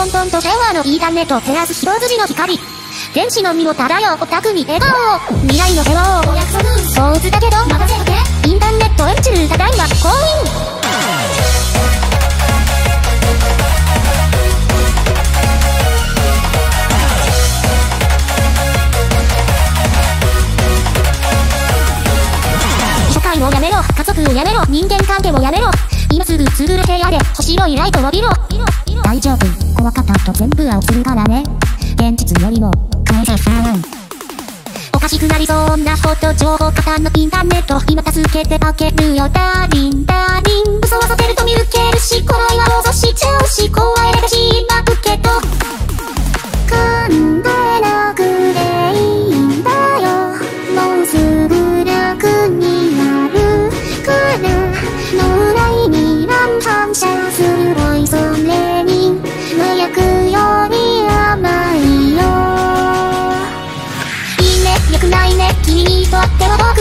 混沌と昭和のインターネット照らす一筋の光。天使の身を漂うオタクに。笑顔。を未来のヘローお約束。そう打つだけど任せてインターネット演中ただいま。降臨社会をやめろ。家族をやめろ。人間関係をやめろ。今すぐ潰れてやれ星色いライトを見ろ。ね現実よりもクレイジーおかしくなりそうなほど情報型のインターネット今助けてあげるよダーリン。良くないね、君にとっては僕。